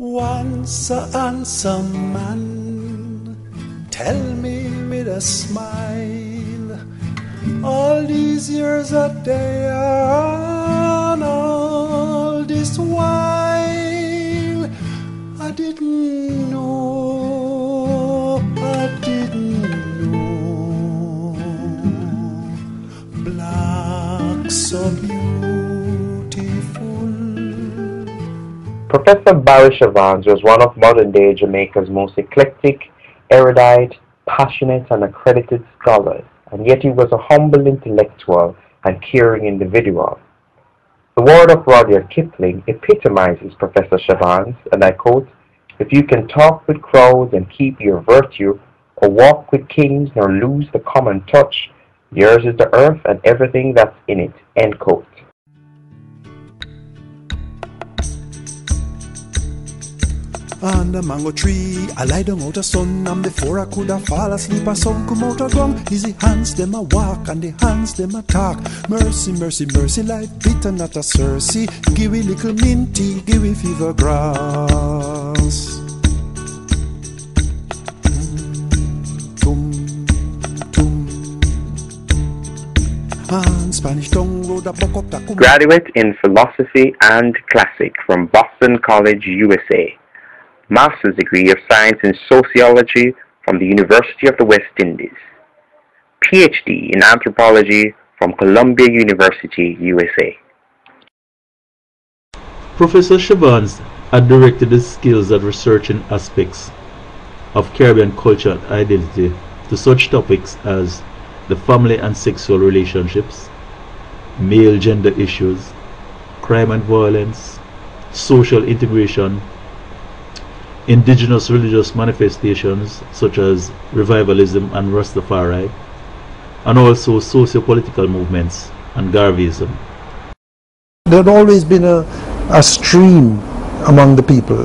Once a handsome man, tell me with a smile, all these years that they are on, all this while, Professor Barry Chevannes was one of modern-day Jamaica's most eclectic, erudite, passionate and accredited scholars, and yet he was a humble intellectual and caring individual. The word of Rudyard Kipling epitomizes Professor Chevannes, and I quote, If you can talk with crowds and keep your virtue, or walk with kings nor lose the common touch, yours is the earth and everything that's in it. End quote. On the mango tree, I lie down out of sun, and before I could have fall asleep, a sun come out of ground. Easy hands them a walk, and the hands them a talk. Mercy, mercy, mercy, life bitter, not a mercy. Give we little minty, give we fever grass. A the Graduate in Philosophy and Classic from Boston College, USA. Master's degree of Science in Sociology from the University of the West Indies. PhD in Anthropology from Columbia University, USA. Professor Chevannes had directed his skills at researching aspects of Caribbean culture and identity to such topics as the family and sexual relationships, male gender issues, crime and violence, social integration, indigenous religious manifestations such as revivalism and Rastafari, and also socio-political movements and Garveyism. there had always been a, a stream among the people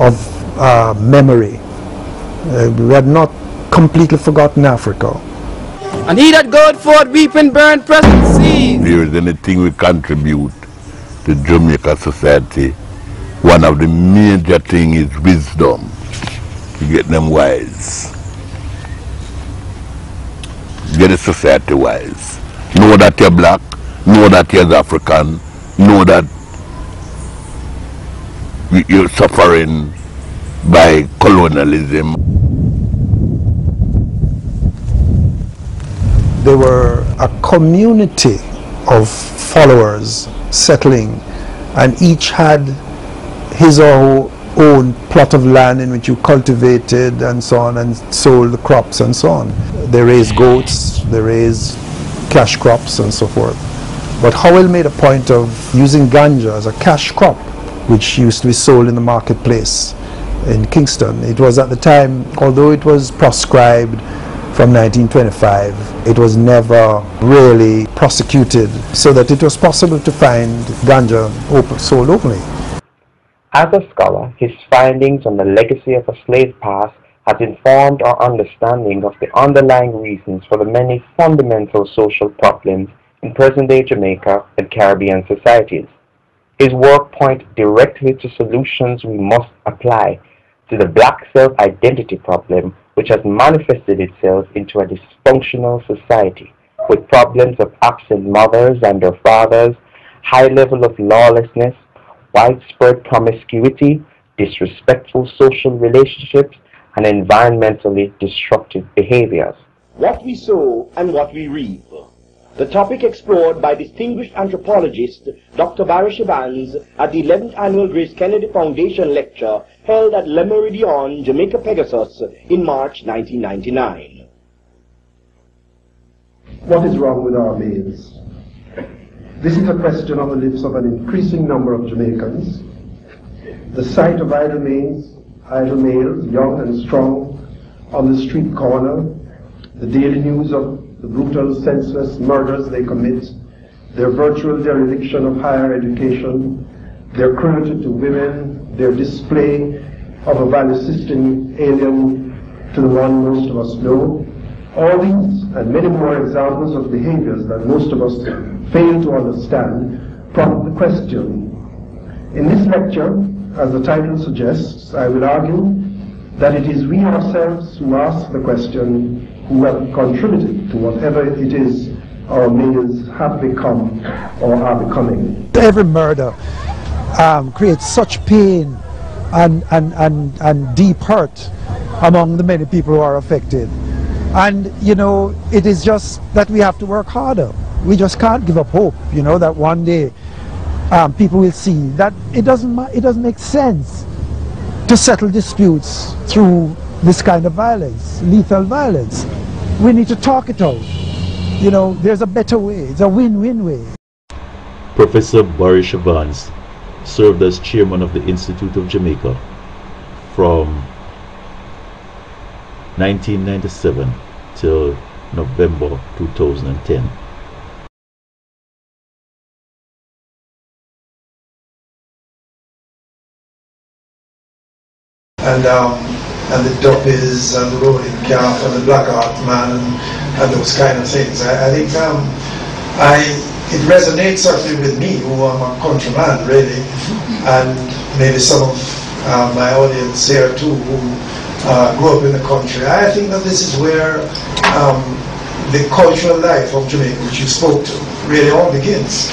of uh, memory. Uh, we had not completely forgotten Africa. And he that goeth forth weep and burn present seas. there is anything we contribute to Jamaica society, one of the major thing is wisdom. To get them wise. Get the society wise. Know that you're black, know that you're African, know that you- you're suffering by colonialism. There were a community of followers settling, and each had his or her own plot of land in which you cultivated and so on and sold the crops and so on. They raised goats, they raised cash crops and so forth. But Howell made a point of using ganja as a cash crop, which used to be sold in the marketplace in Kingston. It was at the time, although it was proscribed from 1925, it was never really prosecuted so that it was possible to find ganja sold openly. As a scholar, his findings on the legacy of a slave past has informed our understanding of the underlying reasons for the many fundamental social problems in present-day Jamaica and Caribbean societies. His work points directly to solutions we must apply to the black self-identity problem which has manifested itself into a dysfunctional society with problems of absent mothers and their fathers, high level of lawlessness, widespread promiscuity, disrespectful social relationships, and environmentally destructive behaviors. What we sow and what we reap. The topic explored by distinguished anthropologist Dr. Barry Chevannes at the 11th annual Grace Kennedy Foundation lecture held at Le Meridien, Jamaica Pegasus in March 1999. What is wrong with our males? This is a question on the lips of an increasing number of Jamaicans. The sight of idle males, idle males, young and strong, on the street corner, the daily news of the brutal, senseless murders they commit, their virtual dereliction of higher education, their cruelty to women, their display of a value system alien to the one most of us know, all these and many more examples of behaviors that most of us fail to understand prompt the question. In this lecture, as the title suggests, I will argue that it is we ourselves who ask the question who have contributed to whatever it is our males have become or are becoming. Every murder um, creates such pain and, and, and, and deep hurt among the many people who are affected. And, you know, it is just that we have to work harder. We just can't give up hope, you know, that one day um, people will see that it doesn't, it doesn't make sense to settle disputes through this kind of violence, lethal violence. We need to talk it out. You know, there's a better way. It's a win-win way. Professor Barry Chevannes served as chairman of the Institute of Jamaica from 1997 till November 2010. And um, and the duppies and the rolling calf and the black art man and, and those kind of things. I, I think um, I it resonates certainly with me, who am a countryman really, and maybe some of uh, my audience here too, who uh, grew up in the country. I think that this is where um, the cultural life of Jamaica, which you spoke to, really all begins.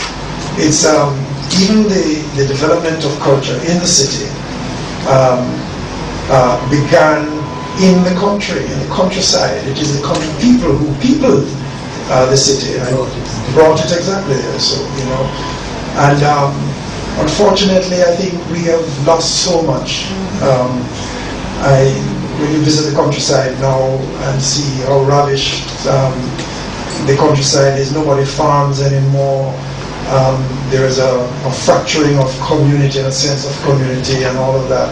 It's um, even the, the development of culture in the city um, uh, began in the country, in the countryside. It is the country people who peopled uh, the city and brought it exactly there. So you know, and um, unfortunately, I think we have lost so much. Um, I when you visit the countryside now and see how ravished um, the countryside is, nobody farms anymore. Um, there is a, a, fracturing of community and a sense of community and all of that.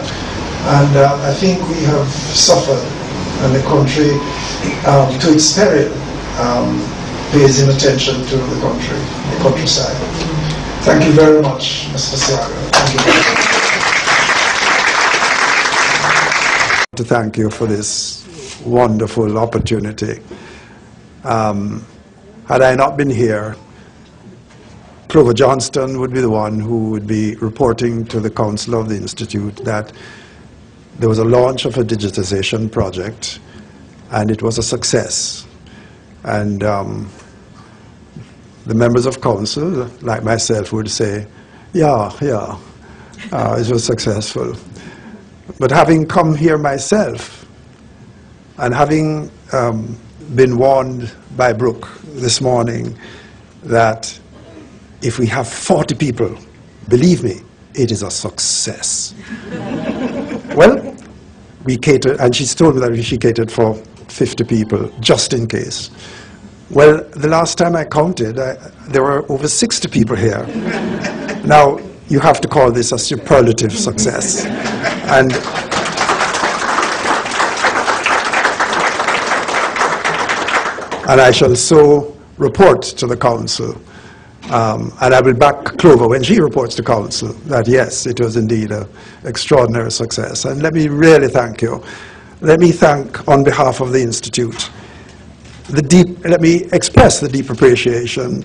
And uh, I think we have suffered, and the country, um, to its peril, um, pays in attention to the country, the countryside. Thank you very much, Mr. Seaga. Thank you to thank you for this wonderful opportunity. Um, had I not been here, Clover Johnston would be the one who would be reporting to the Council of the Institute that there was a launch of a digitization project and it was a success. And um, the members of council, like myself, would say, yeah, yeah, uh, it was successful. But having come here myself and having um, been warned by Brooke this morning that if we have 40 people, believe me, it is a success. well, we catered, and she's told me that she catered for 50 people, just in case. Well, the last time I counted, I, there were over 60 people here. now, you have to call this a superlative success. And and I shall so report to the council. Um, and I will back Clover when she reports to council that yes, it was indeed an extraordinary success. And let me really thank you. Let me thank, on behalf of the Institute, the deep, let me express the deep appreciation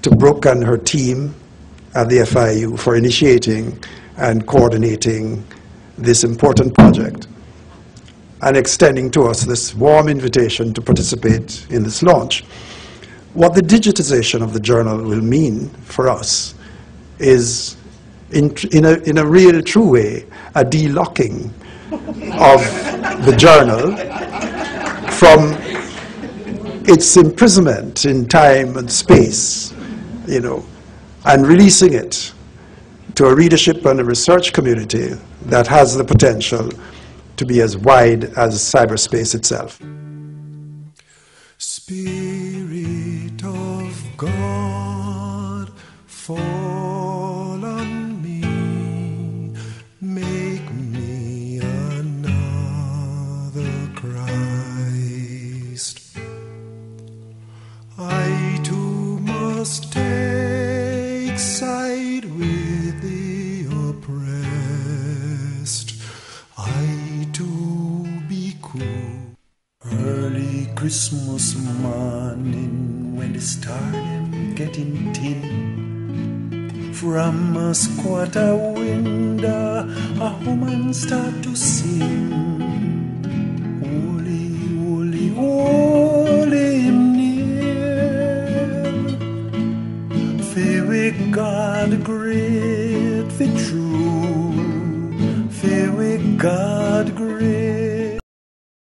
to Brooke and her team at the FIU for initiating and coordinating this important project and extending to us this warm invitation to participate in this launch. What the digitization of the journal will mean for us is, in, in, a, in a real true way, a delocking of the journal from its imprisonment in time and space, you know, and releasing it to a readership and a research community that has the potential to be as wide as cyberspace itself. Spirit of God, side with the oppressed. I too be cool. Early Christmas morning when the star them getting thin. From a squatter window, a woman start to sing. God